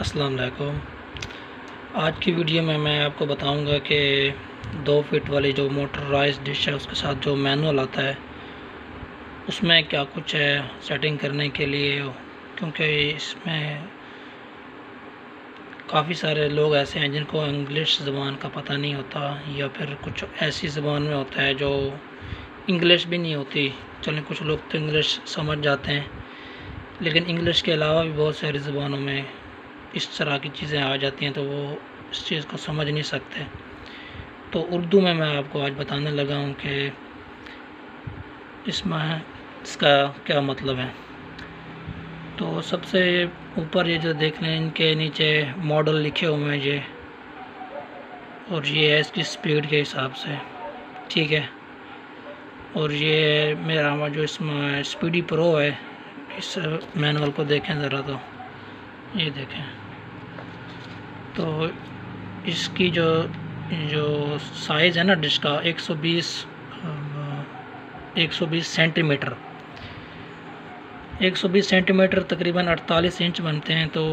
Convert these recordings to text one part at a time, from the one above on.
अस्सलाम वालेकुम आज की वीडियो में मैं आपको बताऊँगा कि दो फिट वाली जो मोटराइज डिश है, उसके साथ जो मैनुअल आता है, उसमें क्या कुछ है सेटिंग करने के लिए? क्योंकि इसमें काफ़ी सारे लोग ऐसे हैं जिनको इंग्लिश ज़बान का पता नहीं होता, या फिर कुछ ऐसी ज़बान में होता है जो इंग्लिश भी नहीं होती। चलें, कुछ लोग तो इंग्लिश समझ जाते हैं, लेकिन इंग्लिश के अलावा भी बहुत सारी ज़बानों में इस तरह की चीज़ें आ जाती हैं तो वो इस चीज़ को समझ नहीं सकते। तो उर्दू में मैं आपको आज बताने लगा हूँ कि इसमें इसका क्या मतलब है। तो सबसे ऊपर ये जो देख लें, इनके नीचे मॉडल लिखे हुए हैं ये, और ये है इसकी स्पीड के हिसाब से, ठीक है। और ये मेरा जो इसमें स्पीडी प्रो है, इस मैनुअल को देखें ज़रा तो ये देखें। तो इसकी जो जो साइज़ है ना डिश का 120 120 सेंटीमीटर 120 सेंटीमीटर तकरीबन 48 इंच बनते हैं तो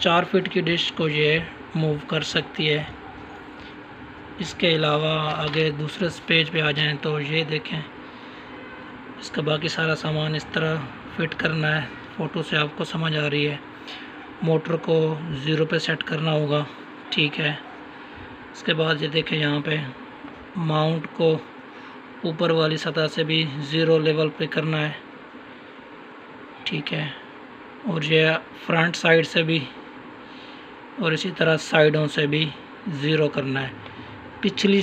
चार फीट की डिश को ये मूव कर सकती है। इसके अलावा आगे दूसरे पेज पे आ जाएँ तो ये देखें। इसका बाकी सारा सामान इस तरह फिट करना है। फ़ोटो से आपको समझ आ रही है। मोटर को ज़ीरो पे सेट करना होगा, ठीक है। इसके बाद ये देखें यहाँ पे, माउंट को ऊपर वाली सतह से भी ज़ीरो लेवल पे करना है, ठीक है। और ये फ्रंट साइड से भी और इसी तरह साइडों से भी ज़ीरो करना है। पिछली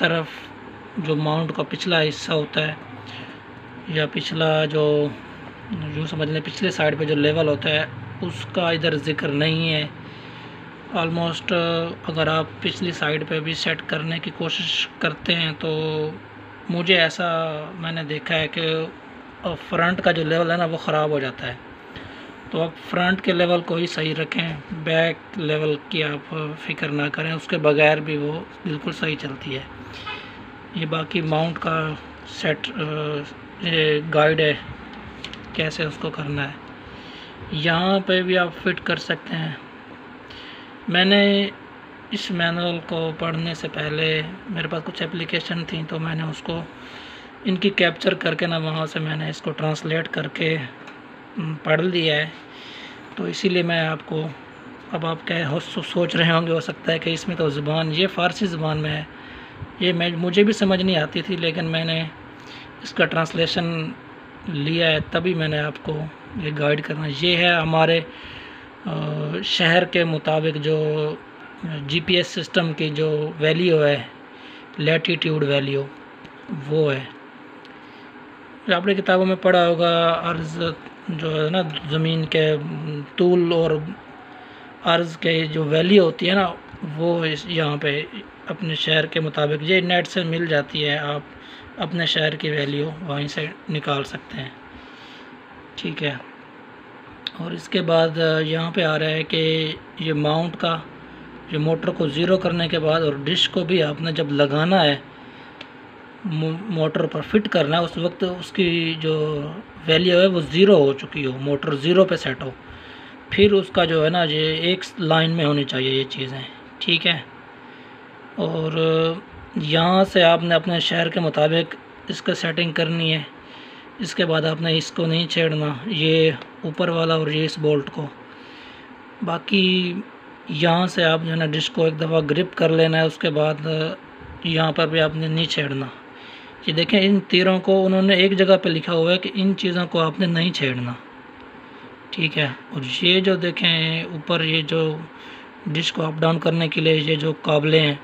तरफ़ जो माउंट का पिछला हिस्सा होता है, या पिछला जो यूँ समझ लें पिछले साइड पे जो लेवल होता है उसका इधर ज़िक्र नहीं है। ऑलमोस्ट अगर आप पिछली साइड पे भी सेट करने की कोशिश करते हैं तो मुझे ऐसा मैंने देखा है कि फ्रंट का जो लेवल है ना, वो ख़राब हो जाता है। तो आप फ्रंट के लेवल को ही सही रखें बैक लेवल की आप फ़िक्र ना करें, उसके बगैर भी वो बिल्कुल सही चलती है। ये बाकी माउंट का सेट ये गाइड है, कैसे उसको करना है। यहाँ पे भी आप फिट कर सकते हैं। मैंने इस मैनुअल को पढ़ने से पहले मेरे पास कुछ एप्लीकेशन थी तो मैंने उसको इनकी कैप्चर करके ना वहाँ से मैंने इसको ट्रांसलेट करके पढ़ लिया है। तो इसीलिए मैं आपको, अब आप क्या हो सोच रहे होंगे, हो सकता है कि इसमें तो ज़ुबान, ये फ़ारसी ज़ुबान में है। ये मैं, मुझे भी समझ नहीं आती थी, लेकिन मैंने इसका ट्रांसलेशन लिया है, तभी मैंने आपको ये गाइड करना। ये है हमारे शहर के मुताबिक जो जीपीएस सिस्टम की जो वैल्यू है लेटीट्यूड वैल्यू वो है। आपने किताबों में पढ़ा होगा, अर्ज़ जो है ना, ज़मीन के, तूल और अर्ज़ के जो वैल्यू होती है ना, वो इस, यहाँ पे अपने शहर के मुताबिक, ये नेट से मिल जाती है, आप अपने शहर की वैल्यू वहीं से निकाल सकते हैं। ठीक है। और इसके बाद यहाँ पे आ रहा है कि ये माउंट का, ये मोटर को ज़ीरो करने के बाद और डिश को भी आपने जब लगाना है मोटर पर फिट करना है, उस वक्त उसकी जो वैल्यू है वो ज़ीरो हो चुकी हो, मोटर ज़ीरो पे सेट हो। फिर उसका जो है ना, ये एक लाइन में होनी चाहिए ये चीज़ें, ठीक है? और यहाँ से आपने अपने शहर के मुताबिक इसका सेटिंग करनी है। इसके बाद आपने इसको नहीं छेड़ना, ये ऊपर वाला और ये इस बोल्ट को। बाकी यहाँ से आप जो है ना डिश को एक दफ़ा ग्रिप कर लेना है, उसके बाद यहाँ पर भी आपने नहीं छेड़ना। ये देखें, इन तीरों को उन्होंने एक जगह पे लिखा हुआ है कि इन चीज़ों को आपने नहीं छेड़ना। ठीक है? और ये जो देखें, ऊपर ये जो डिश को अप डाउन करने के लिए ये जो काबले हैं,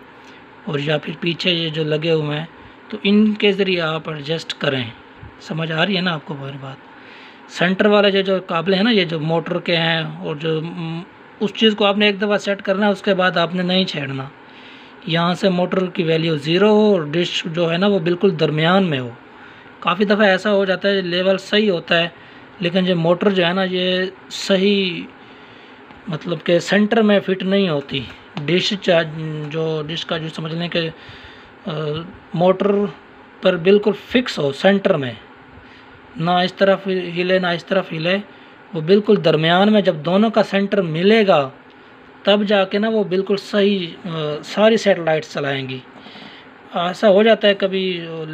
और या फिर पीछे ये जो लगे हुए हैं तो इनके ज़रिए आप एडजस्ट करें। समझ आ रही है ना आपको मेरी बात? सेंटर वाले जो जो काबले हैं ना, ये जो मोटर के हैं और जो उस चीज़ को आपने एक दफ़ा सेट करना है, उसके बाद आपने नहीं छेड़ना। यहाँ से मोटर की वैल्यू ज़ीरो हो और डिश जो है ना, वो बिल्कुल दरमियान में हो। काफ़ी दफ़ा ऐसा हो जाता है लेवल सही होता है, लेकिन जो मोटर जो है ना, ये सही मतलब के सेंटर में फिट नहीं होती। डिश जो डिश का जो समझ लें कि मोटर पर बिल्कुल फिक्स हो सेंटर में। ना इस तरफ़ हिले ना इस तरफ़ हिले। वो बिल्कुल दरमियान में जब दोनों का सेंटर मिलेगा तब जाके ना वो बिल्कुल सही आ, सारी सेटेलाइट्स चलाएँगी। ऐसा हो जाता है कभी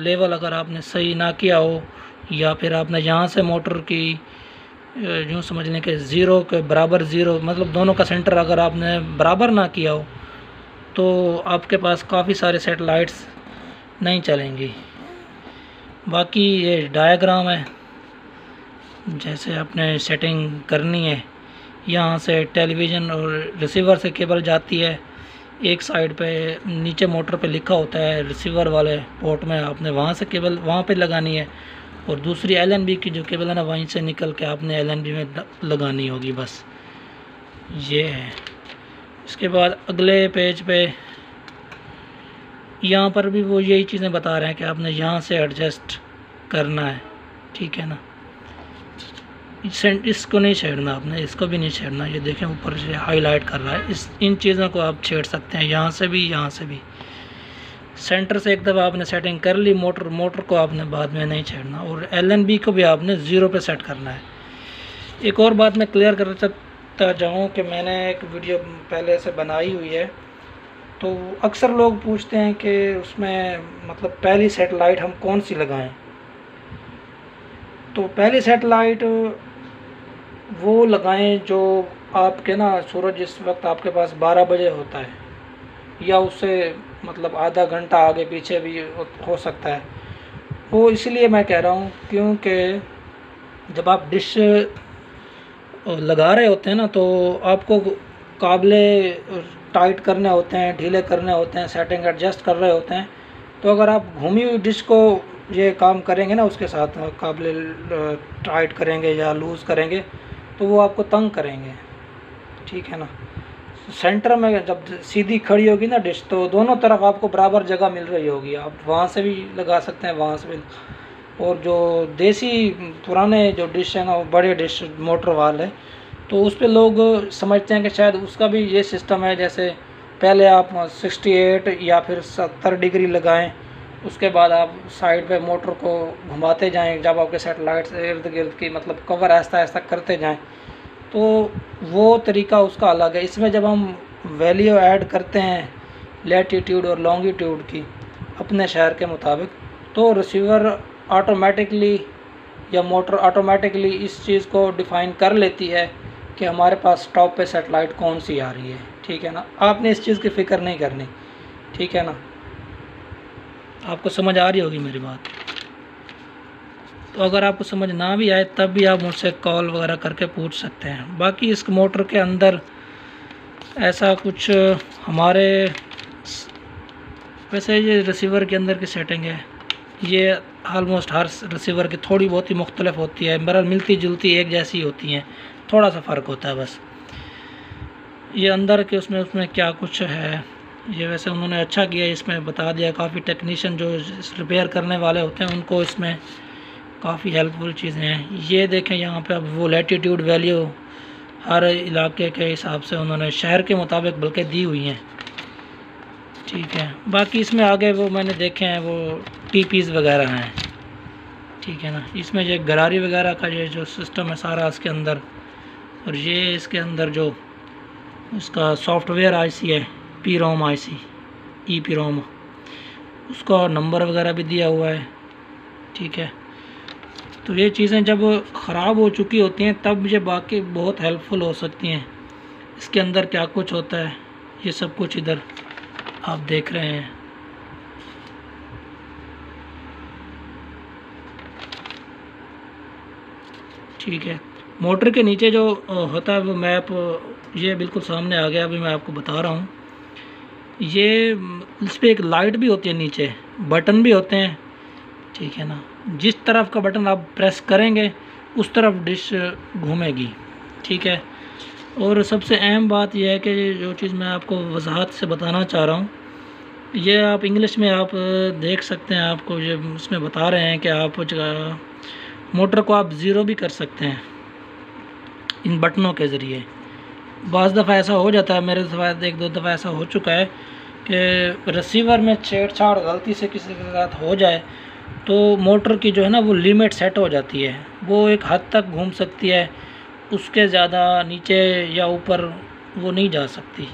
लेवल अगर आपने सही ना किया हो या फिर आपने यहाँ से मोटर की यूँ समझ लें कि ज़ीरो के बराबर ज़ीरो मतलब दोनों का सेंटर अगर आपने बराबर ना किया हो तो आपके पास काफ़ी सारे सेटेलाइट्स नहीं चलेंगी। बाकी ये डायग्राम है। जैसे आपने सेटिंग करनी है, यहाँ से टेलीविज़न और रिसीवर से केबल जाती है। एक साइड पे नीचे मोटर पे लिखा होता है रिसीवर वाले पोर्ट में आपने वहाँ से केबल वहाँ पे लगानी है। और दूसरी एलएनबी की जो केबल है ना, वहीं से निकल के आपने एलएनबी में लगानी होगी बस। ये है। इसके बाद अगले पेज पे यहाँ पर भी वो यही चीज़ें बता रहे हैं कि आपने यहाँ से एडजस्ट करना है। ठीक है ना? इसको नहीं छेड़ना आपने, इसको भी नहीं छेड़ना। ये देखें, ऊपर से हाईलाइट कर रहा है। इस इन चीज़ों को आप छेड़ सकते हैं, यहाँ से भी, यहाँ से भी। सेंटर से एक दफ़ा आपने सेटिंग कर ली मोटर मोटर को आपने बाद में नहीं छेड़ना। और एलएनबी को भी आपने ज़ीरो पे सेट करना है। एक और बात मैं क्लियर करता जाऊँ कि मैंने एक वीडियो पहले से बनाई हुई है। तो अक्सर लोग पूछते हैं कि उसमें मतलब पहली सेटेलाइट हम कौन सी लगाएँ? तो पहली सेटेलाइट वो लगाएँ जो आपके ना सूरज जिस वक्त आपके पास 12 बजे होता है, या उससे मतलब आधा घंटा आगे पीछे भी हो सकता है। वो इसलिए मैं कह रहा हूँ क्योंकि जब आप डिश लगा रहे होते हैं ना तो आपको काबले टाइट करने होते हैं, ढीले करने होते हैं सेटिंग एडजस्ट कर रहे होते हैं तो अगर आप घूमी हुई डिश को ये काम करेंगे ना, उसके साथ काबले टाइट करेंगे या लूज़ करेंगे तो वो आपको तंग करेंगे। ठीक है ना? सेंटर में जब सीधी खड़ी होगी ना डिश तो दोनों तरफ़ आपको बराबर जगह मिल रही होगी। आप वहाँ से भी लगा सकते हैं, वहाँ से भी। और जो देसी, पुराने जो डिश है ना, वो बड़े डिश, मोटर वाल तो उस पर लोग समझते हैं कि शायद उसका भी ये सिस्टम है, जैसे पहले आप 68 या फिर 70 डिग्री लगाएँ, उसके बाद आप साइड पे मोटर को घुमाते जाएँ, जब आपके सेटेलाइट इर्द गिर्द की मतलब कवर ऐसा ऐसा करते जाएँ। तो वो तरीका उसका अलग है। इसमें जब हम वैल्यू ऐड करते हैं लेटीट्यूड और लॉन्गिट्यूड की अपने शहर के मुताबिक तो रिसीवर ऑटोमेटिकली या मोटर ऑटोमेटिकली इस चीज़ को डिफ़ाइन कर लेती है कि हमारे पास टॉप पे सेटेलाइट कौन सी आ रही है? ठीक है ना? आपने इस चीज़ की फ़िक्र नहीं करनी। ठीक है ना? आपको समझ आ रही होगी मेरी बात। तो अगर आपको समझ ना भी आए, तब भी आप मुझसे कॉल वगैरह करके पूछ सकते हैं। बाकी इस मोटर के अंदर ऐसा कुछ, हमारे वैसे ये रिसीवर के अंदर की सेटिंग है। ये आलमोस्ट हर रिसीवर की थोड़ी बहुत ही मुख्तलिफ़ होती है। बहरहाल मिलती जुलती एक जैसी होती हैं। थोड़ा सा फ़र्क होता है बस। ये अंदर के उसमें उसमें क्या कुछ है? ये वैसे उन्होंने अच्छा किया इसमें, बता दिया। काफ़ी टेक्नीशियन जो रिपेयर करने वाले होते हैं, उनको इसमें काफ़ी हेल्पफुल चीज़ें हैं। ये देखें यहाँ पे अब वो लेटीट्यूड वैल्यू हर इलाके के हिसाब से उन्होंने, शहर के मुताबिक बल्कि दी हुई हैं। ठीक है। बाकी इसमें आगे वो मैंने देखे हैं, वो टी पीज़ वगैरह हैं। ठीक है ना? इसमें जो गरारी वगैरह का ये जो सिस्टम है सारा इसके अंदर और ये इसके अंदर जो इसका सॉफ्टवेयर आईसी है P ROM I C E P ROM उसका नंबर वगैरह भी दिया हुआ है, ठीक है। तो ये चीज़ें जब ख़राब हो चुकी होती हैं, तब मुझे बाकी बहुत हेल्पफुल हो सकती हैं। इसके अंदर क्या कुछ होता है, ये सब कुछ इधर आप देख रहे हैं। ठीक है मोटर के नीचे जो होता है वो मैप, ये बिल्कुल सामने आ गया, अभी मैं आपको बता रहा हूँ। ये इस पर एक लाइट भी होती है नीचे, बटन भी होते हैं, ठीक है ना? जिस तरफ़ का बटन आप प्रेस करेंगे, उस तरफ़ डिश घूमेगी, ठीक है? और सबसे अहम बात यह है कि जो चीज़ मैं आपको वजाहत से बताना चाह रहा हूँ, ये आप इंग्लिश में आप देख सकते हैं, आपको ये उसमें बता रहे हैं कि आप मोटर को आप ज़ीरो भी कर सकते हैं। इन बटनों के ज़रिए। बज़ दफ़ा ऐसा हो जाता है, मेरे दफ़ा एक दो दफ़ा ऐसा हो चुका है कि रिसीवर में छेड़छाड़, गलती से किसी के साथ हो जाए तो मोटर की जो है ना, वो लिमिट सेट हो जाती है। वो एक हद तक घूम सकती है, उसके ज़्यादा नीचे या ऊपर वो नहीं जा सकती।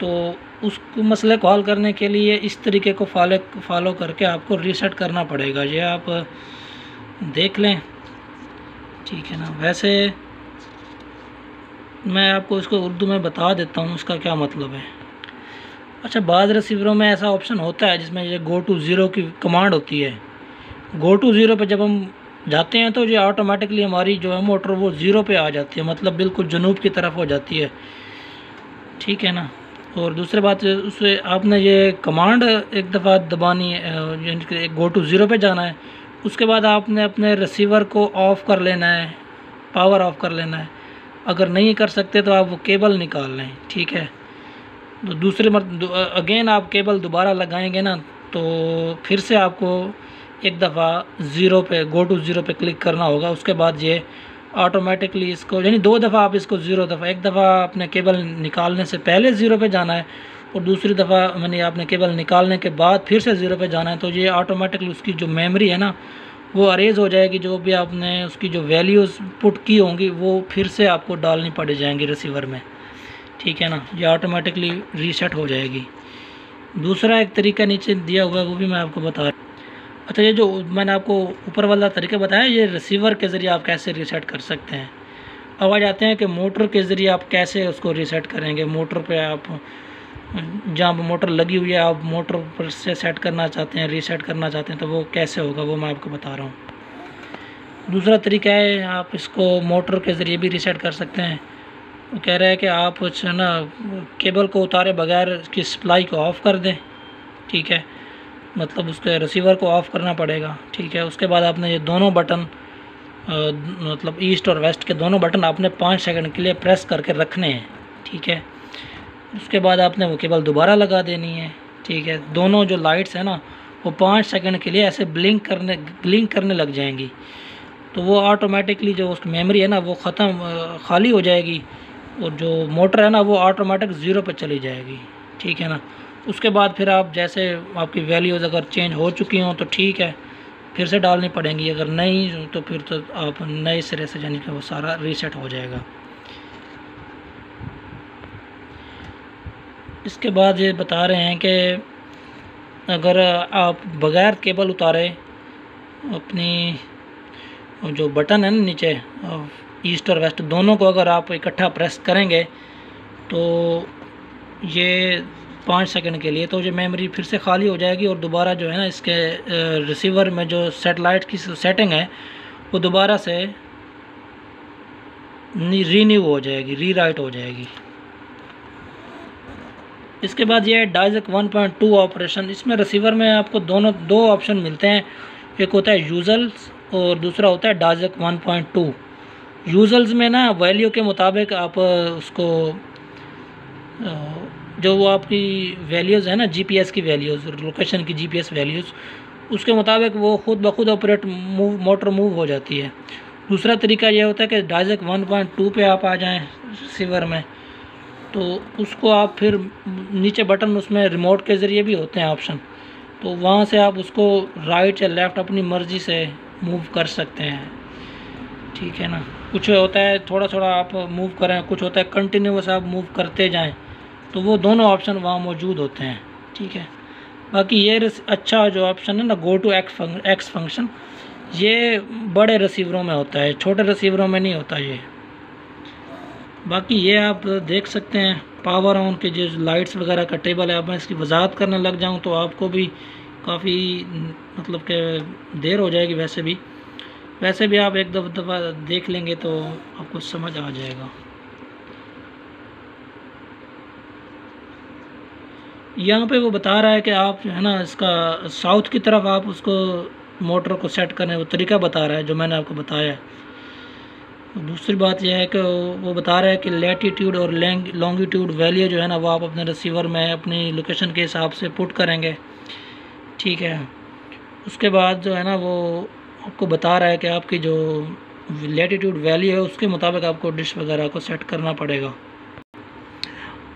तो उस मसले को हल करने के लिए इस तरीके को फॉलो फॉलो करके आपको रीसेट करना पड़ेगा। ये आप देख लें। ठीक है ना? वैसे मैं आपको इसको उर्दू में बता देता हूँ, उसका क्या मतलब है। अच्छा बाद रिसीवरों में ऐसा ऑप्शन होता है, जिसमें ये गो टू ज़ीरो की कमांड होती है। गो टू ज़ीरो पर जब हम जाते हैं तो ये ऑटोमेटिकली हमारी जो है मोटर वो ज़ीरो पे आ जाती है मतलब बिल्कुल जनूब की तरफ़ हो जाती है। ठीक है ना? और दूसरी बात, उससे आपने ये कमांड एक दफ़ा दबानी है गो टू ज़ीरो पे जाना है, उसके बाद आपने अपने रिसीवर को ऑफ़ कर लेना है पावर ऑफ़ कर लेना है। अगर नहीं कर सकते तो आप वो केबल निकाल लें, ठीक है? तो दूसरे मर अगेन आप केबल दोबारा लगाएँगे ना तो फिर से आपको एक दफ़ा ज़ीरो पे गो टू ज़ीरो पे क्लिक करना होगा। उसके बाद ये ऑटोमेटिकली इसको, यानी दो दफ़ा आप इसको ज़ीरो दफ़ा, एक दफ़ा आपने केबल निकालने से पहले ज़ीरो पे जाना है और दूसरी दफ़ा मैंने आपने केबल निकालने के बाद फिर से ज़ीरो पे जाना है तो ये ऑटोमेटिकली उसकी जो मेमोरी है ना वो अरेज हो जाएगी, जो भी आपने उसकी जो वैल्यूज़ पुट की होंगी, वो फिर से आपको डालनी पड़ जाएँगी रिसीवर में। ठीक है ना? ये ऑटोमेटिकली रीसेट हो जाएगी। दूसरा एक तरीका नीचे दिया हुआ है, वो भी मैं आपको बता रहा अच्छा ये जो मैंने आपको ऊपर वाला तरीका बताया, ये रिसीवर के ज़रिए आप कैसे रीसेट कर सकते हैं? अब आ जाते हैं कि मोटर के ज़रिए आप कैसे उसको रीसेट करेंगे? मोटर पे आप जहाँ मोटर लगी हुई है, आप मोटर पर से सेट करना चाहते हैं रीसेट करना चाहते हैं तो वो कैसे होगा, वो मैं आपको बता रहा हूँ। दूसरा तरीका है, आप इसको मोटर के ज़रिए भी रीसेट कर सकते हैं। वो कह रहा है कि आप ना केबल को उतारे बगैर उसकी सप्लाई को ऑफ़ कर दें, ठीक है? मतलब उसके रिसीवर को ऑफ़ करना पड़ेगा, ठीक है? उसके बाद आपने ये दोनों बटन मतलब ईस्ट और वेस्ट के दोनों बटन आपने पाँच सेकंड के लिए प्रेस करके रखने हैं, ठीक है? उसके बाद आपने वो केबल दोबारा लगा देनी है, ठीक है? दोनों जो लाइट्स हैं ना, वो पाँच सेकंड के लिए ऐसे ब्लिंक करने ब्लिंक करने लग जाएँगी। तो वो ऑटोमेटिकली जो उसकी मेमोरी है ना, वो ख़त्म खाली हो जाएगी और जो मोटर है ना, वो ऑटोमेटिक ज़ीरो पर चली जाएगी, ठीक है ना? उसके बाद फिर आप जैसे आपकी वैल्यूज़ अगर चेंज हो चुकी हों तो ठीक है, फिर से डालनी पड़ेंगी। अगर नहीं तो फिर तो आप नए सिरे से, यानी कि वो सारा रीसेट हो जाएगा। इसके बाद ये बता रहे हैं कि अगर आप बग़ैर केबल उतारे अपनी जो बटन है ना नीचे, ईस्ट और वेस्ट, दोनों को अगर आप इकट्ठा प्रेस करेंगे तो ये पाँच सेकंड के लिए तो जो मेमोरी फिर से खाली हो जाएगी और दोबारा जो है ना इसके रिसीवर में जो सेटेलाइट की सेटिंग है, वो दोबारा से रीन्यू हो जाएगी री राइट हो जाएगी। इसके बाद ये है डाइजक 1.2 ऑपरेशन इसमें रिसीवर में आपको दोनों, दो ऑप्शन मिलते हैं। एक होता है यूज़ल्स और दूसरा होता है डाइजक 1.2 यूज़ल्स में ना वैल्यू के मुताबिक आप उसको जो वो आपकी वैल्यूज़ है ना जीपीएस की वैल्यूज़ लोकेशन की जीपीएस वैल्यूज़ उसके मुताबिक वो खुद ब खुद ऑपरेट मूव मोटर मूव हो जाती है। दूसरा तरीका ये होता है कि डाइजक 1.2 पे आप आ जाएँ रिसीवर में। तो उसको आप फिर नीचे बटन उसमें रिमोट के ज़रिए भी होते हैं ऑप्शन तो वहाँ से आप उसको राइट या लेफ़्ट अपनी मर्ज़ी से मूव कर सकते हैं। ठीक है ना? कुछ होता है थोड़ा थोड़ा आप मूव करें, कुछ होता है कंटिन्यूस आप मूव करते जाएँ तो वो दोनों ऑप्शन वहाँ मौजूद होते हैं। ठीक है? बाकी ये अच्छा जो ऑप्शन है ना go to X X function ये बड़े रिसीवरों में होता है, छोटे रिसीवरों में नहीं होता ये। बाकी ये आप देख सकते हैं पावर ऑन के जो लाइट्स वगैरह का टेबल है, अब मैं इसकी वजाहत करने लग जाऊँ तो आपको भी काफ़ी मतलब के देर हो जाएगी वैसे भी। वैसे भी आप एक दफ़ा देख लेंगे तो आपको समझ आ जाएगा। यहाँ पे वो बता रहा है कि आप जो है ना, इसका साउथ की तरफ़ आप उसको मोटर को सेट करने वो तरीका बता रहा है, जो मैंने आपको बताया है। दूसरी बात यह है कि वो बता रहा है कि लेटीट्यूड और लॉन्गिट्यूड वैल्यू जो है ना, वो आप अपने रिसीवर में, अपनी लोकेशन के हिसाब से पुट करेंगे। ठीक है। उसके बाद जो है ना, वो आपको बता रहा है कि आपकी जो लेटीट्यूड वैल्यू है, उसके मुताबिक आपको डिश वगैरह को सेट करना पड़ेगा।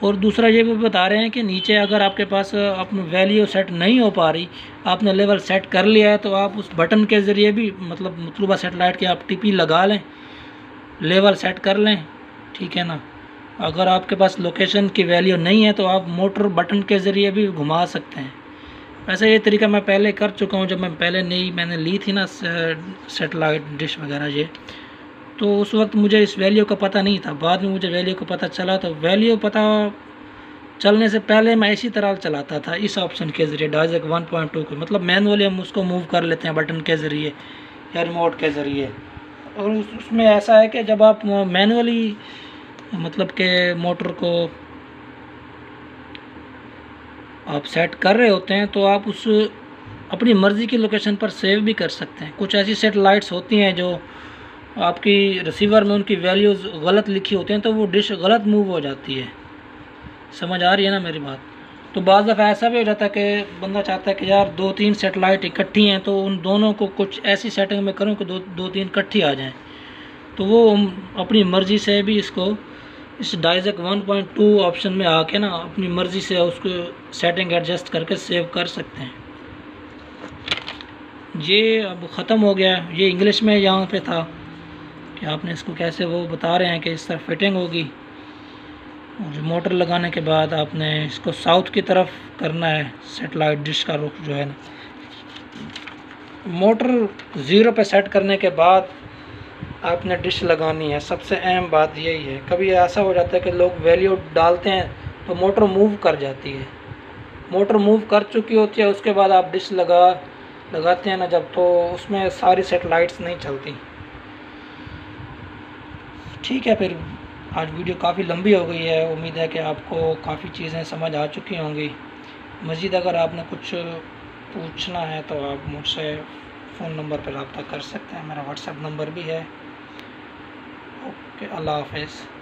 और दूसरा ये भी बता रहे हैं कि नीचे अगर आपके पास अपनी वैल्यू सेट नहीं हो पा रही, आपने लेवल सेट कर लिया है तो आप उस बटन के ज़रिए भी मतलब मतलूबा सेटेलाइट के आप टीपी लगा लें। लेवल सेट कर लें, ठीक है ना? अगर आपके पास लोकेशन की वैल्यू नहीं है तो आप मोटर बटन के ज़रिए भी घुमा सकते हैं। वैसे ये तरीका मैं पहले कर चुका हूँ, जब मैं पहले नई मैंने ली थी ना सेटेलाइट डिश वगैरह ये। तो उस वक्त मुझे इस वैल्यू का पता नहीं था। बाद में मुझे वैल्यू का पता चला तो वैल्यू पता चलने से पहले मैं इसी तरह चलाता था, इस ऑप्शन के ज़रिए डाइजक 1.2 को। मतलब मैनुअली हम उसको मूव कर लेते हैं बटन के ज़रिए या रिमोट के ज़रिए। और उसमें ऐसा है कि जब आप मैनुअली मतलब के मोटर को आप सेट कर रहे होते हैं तो आप उस, अपनी मर्ज़ी की लोकेशन पर सेव भी कर सकते हैं। कुछ ऐसी सेटेलाइट्स होती हैं जो आपकी रिसीवर में उनकी वैल्यूज़ गलत लिखी होती हैं तो वो डिश गलत मूव हो जाती है। समझ आ रही है ना मेरी बात? तो बाज़ दफ़ा ऐसा भी हो जाता है कि बंदा चाहता है कि यार दो तीन सेटेलाइट इकट्ठी हैं तो उन दोनों को कुछ ऐसी सेटिंग में करूँ कि दो दो तीन इकट्ठी आ जाएँ। तो वो अपनी मर्ज़ी से भी इसको, इस डाइजक 1.2 ऑप्शन में आके ना अपनी मर्ज़ी से उसको सेटिंग एडजस्ट करके सेव कर सकते हैं। ये अब ख़त्म हो गया। ये इंग्लिश में यहाँ पे था कि आपने इसको कैसे वो बता रहे हैं कि इस तरह फिटिंग होगी। और मोटर लगाने के बाद आपने इसको साउथ की तरफ़ करना है सेटेलाइट डिश का रुख जो है ना। मोटर ज़ीरो पे सेट करने के बाद आपने डिश लगानी है। सबसे अहम बात यही है, कभी ऐसा हो जाता है कि लोग वैल्यू डालते हैं तो मोटर मूव कर जाती है। मोटर मूव कर चुकी होती है, उसके बाद आप डिश लगा, लगाते हैं ना जब तो उसमें सारी सेटेलाइट्स नहीं चलती। ठीक है, फिर आज वीडियो काफ़ी लंबी हो गई है। उम्मीद है कि आपको काफ़ी चीज़ें समझ आ चुकी होंगी। मज़ीद अगर आपने कुछ पूछना है तो आप मुझसे फ़ोन नंबर पर रबता कर सकते हैं। मेरा व्हाट्सएप नंबर भी है। ओके, अल्लाह हाफिज़।